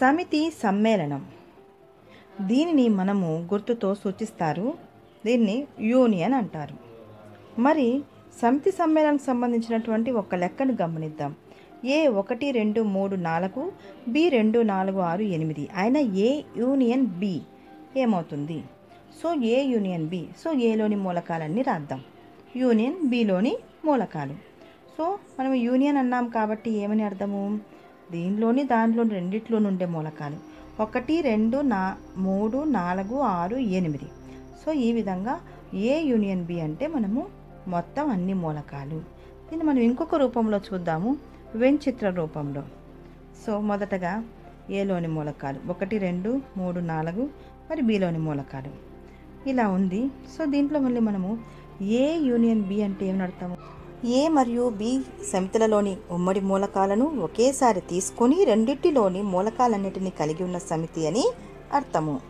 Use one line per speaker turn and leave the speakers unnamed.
సమితి సమ్మేళనం. దీనిని మనము గుర్తుతో సూచిస్తారు. దీన్ని యూనియన్ అంటారు. మరి సమితి సమ్మేళనం సంబంధించినటువంటి ఒక లెక్కను గమనిద్దాం. ఏ ఒకటి రెండు మూడు నాలుగు బి రెండు నాలుగు ఆరు ఎనిమిది. అయినా ఏ యూనియన్ బి ఏమవుతుంది? So A union B. So ఏలోని మూలకాలన్నీ రాద్దాం. యూనియన్ బిలోని మూలకాలు. సో మనం యూనియన్ అన్నాం కాబట్టి ఏమని అర్థము? దీనిలోని దానిలో రెండిట్లో నుండే మూలకాలు. ఒకటి రెండు నా మూడు నాలుగు ఆరు ఎనిమిది. సో ఈ విధంగా ఏ యూనియన్ బి అంటే మనము మొత్తం అన్ని మూలకాలు. దీన్ని మనం ఇంకొక రూపంలో చూద్దాము. వెంచిత్ర రూపంలో. సో మొదటగా ఏలోని మూలకాలు. ఒకటి రెండు మూడు నాలుగు మరి బిలోని మూలకాలు. ఇలా ఉంది. సో దీంట్లో మళ్ళీ మనము ఏ యూనియన్ బి అంటే ఏమి నడతాము ఏ మరియు బి సమితులలోని ఉమ్మడి మూలకాలను ఒకేసారి తీసుకొని రెండింటిలోని మూలకాలన్నిటిని కలిగి ఉన్న సమితి అని అర్థము.